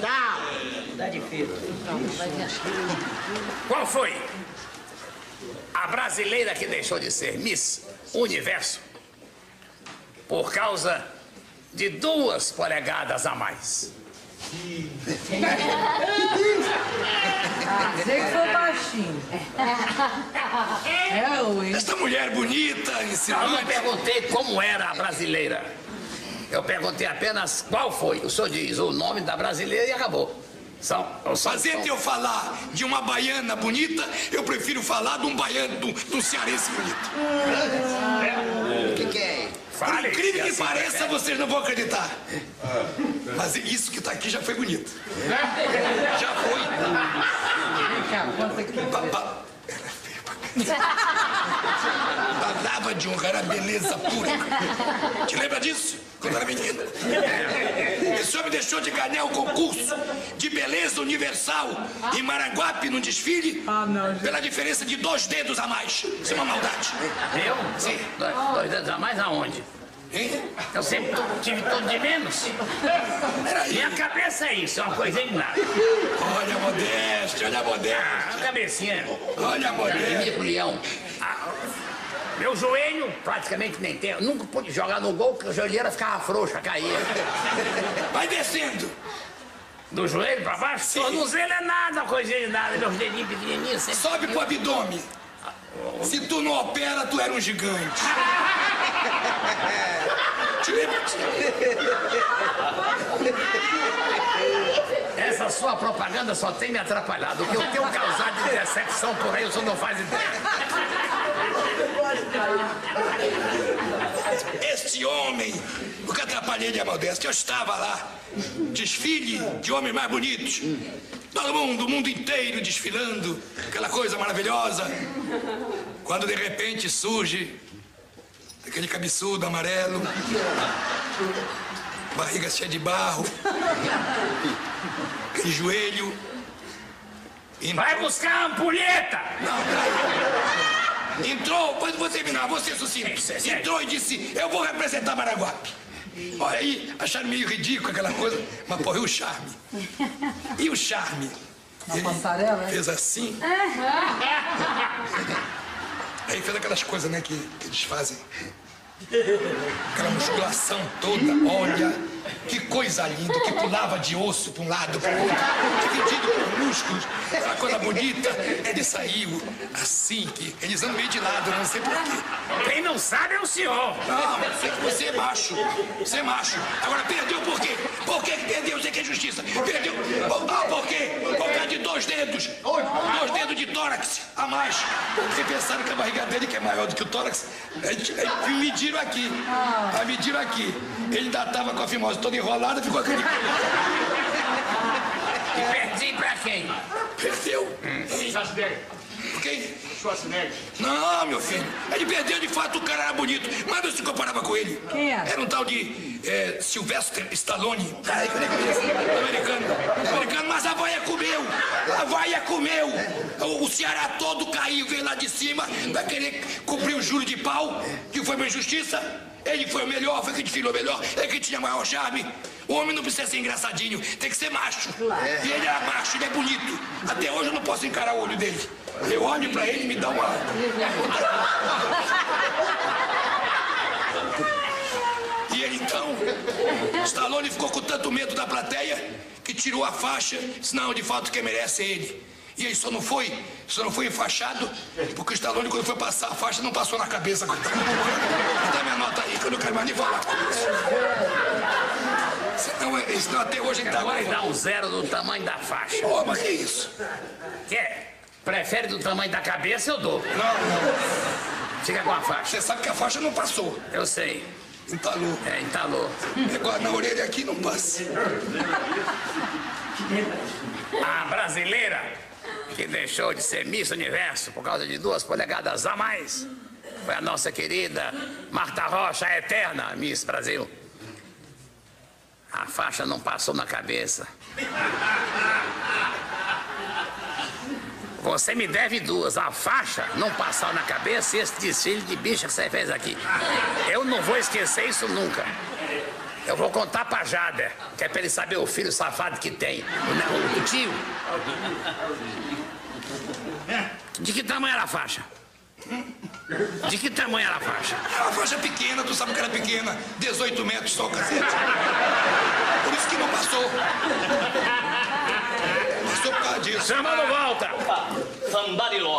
Tá. Tá difícil. Qual foi a brasileira que deixou de ser Miss Universo por causa de duas polegadas a mais? Ah, sei que foi baixinho. É, ui. Esta mulher bonita, Eu não perguntei como era a brasileira. Eu perguntei apenas qual foi. O senhor diz o nome da brasileira e acabou. São, são, Fazendo eu falar de uma baiana bonita, eu prefiro falar de um baiano, de um, de um cearense bonito. O que, que é? Por Fale, incrível que assim pareça, prefere. vocês não vão acreditar. Mas isso que tá aqui já foi bonito. Já foi. Vem cá, conta aqui. Palavra de honra era beleza pura. Te lembra disso? Quando era menino? Esse homem deixou de ganhar o concurso de beleza universal em Maranguape, num desfile, Ah, não, gente. pela diferença de dois dedos a mais. Isso é uma maldade. Eu? Sim. Dois, dois dedos a mais aonde? Hein? Eu sempre tive tudo de menos. Peraí. Minha cabeça é isso, é uma coisinha de nada. Olha a modéstia, olha a Ah, modéstia. a cabecinha. Olha a modéstia. Mico Leão. Ah, meu joelho praticamente nem tem. Nunca pude jogar no gol porque a joelheira ficava frouxa, caía. Vai descendo. Do joelho pra baixo? Sim. Tornozelo é nada, coisinha de nada. Meus dedinhos pequenininhos. Sempre... Sobe pro abdômen. Se tu não opera, tu era um gigante. Essa sua propaganda só tem me atrapalhado. O que eu tenho causado de decepção por aí, o senhor não faz ideia. Este homem, o que atrapalhei a modéstia. Eu estava lá, desfile de homens mais bonitos. Todo mundo, o mundo inteiro desfilando, aquela coisa maravilhosa. Quando de repente surge aquele cabeçudo amarelo, barriga cheia de barro, aquele joelho. Vai buscar a ampulheta! Entrou, depois vou terminar, ser sucinto. Sim, sim. Entrou e disse: Eu vou representar Maraguape. Olha aí, acharam meio ridículo aquela coisa, mas porra, e o charme? E o charme? Uma passarela, é? Fez assim. Aí fez aquelas coisas, né, que, que eles fazem. Aquela musculação toda, olha, que coisa linda, que pulava de osso para um lado para o outro, dividido por músculos, aquela coisa bonita. Ele saiu assim, que eles andam meio de lado, não sei porquê. Quem não sabe é o senhor. Não, eu sei que você é macho. Você é macho. Agora perdeu por quê? Por que perdeu? Você que é justiça. Perdeu. Ah, por quê? Por causa de dois dedos. Tórax a mais. Porque pensaram que a barriga dele, que é maior do que o tórax, aí, aí mediram aqui. Aí mediram aqui. Ele ainda tava com a fimose toda enrolada, ficou aquele. E perdi pra quem? Perdeu. Schwarzenegger. Por quem? Schwarzenegger. Não, meu filho. Ele perdeu de fato, o cara era bonito. Mas não se comparava com ele. Quem era? Era um tal de é, Sylvester Stallone. Ai, que nem conheço. Americano. Americano, mas a vaia comeu. A vaia comeu. O, o Ceará todo caiu, veio lá de cima pra querer cumprir o juro de pau, que foi uma injustiça. Ele foi o melhor, foi quem desfilou melhor, é quem tinha maior charme. O homem não precisa ser engraçadinho, tem que ser macho. E ele era macho, ele é bonito. Até hoje eu não posso encarar o olho dele. Eu olho pra ele e me dá uma. E ele então, Stallone ficou com tanto medo da plateia que tirou a faixa, senão de fato quem merece é ele. E ele só não foi, só não foi enfaixado, porque o Stallone, quando foi passar a faixa, não passou na cabeça. Dá minha nota aí, que eu não quero mais nem falar com isso. Senão, é- senão até hoje ele tá Vai dar um zero do tamanho da faixa. Ô, mas que isso? Quer? Prefere do tamanho da cabeça, eu dou. Não, não. Fica com a faixa. Você sabe que a faixa não passou. Eu sei. Entalou. É, entalou. Agora na orelha aqui não passa. A brasileira que deixou de ser Miss Universo por causa de duas polegadas a mais foi a nossa querida Marta Rocha, a eterna Miss Brasil. A faixa não passou na cabeça. Você me deve duas. A faixa não passar na cabeça e esse desfile de bicha que você fez aqui. Eu não vou esquecer isso nunca. Eu vou contar pra Jader, que é pra ele saber o filho safado que tem. O, o tio. De que tamanho era a faixa? De que tamanho era a faixa? É uma faixa pequena, tu sabe que era pequena. 18 metros só o cacete. Por isso que não passou. Passou por causa disso. Chamando volta. Somebody love.